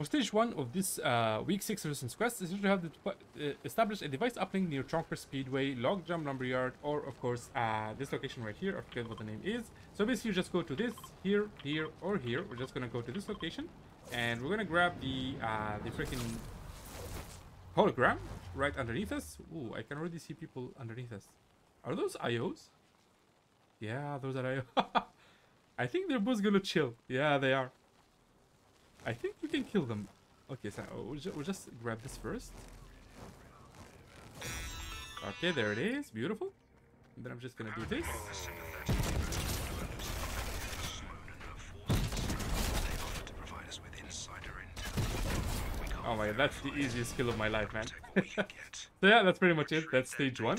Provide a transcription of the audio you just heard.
For stage 1 of this uh, week 6 resistance quest is you have to uh, establish a device uplink near Chonker Speedway, Logjam Lumberyard, or of course uh, this location right here, I forget what the name is. So basically you just go to this, here, here, or here. We're just gonna go to this location, and we're gonna grab the, uh, the freaking hologram right underneath us. Ooh, I can already see people underneath us. Are those IOs? Yeah, those are IOs. I think they're both gonna chill. Yeah, they are. I think we can kill them. Okay, so we'll, ju we'll just grab this first. Okay, there it is. Beautiful. And then I'm just gonna do this. Oh my god, that's the easiest kill of my life, man. so yeah, that's pretty much it. That's stage one.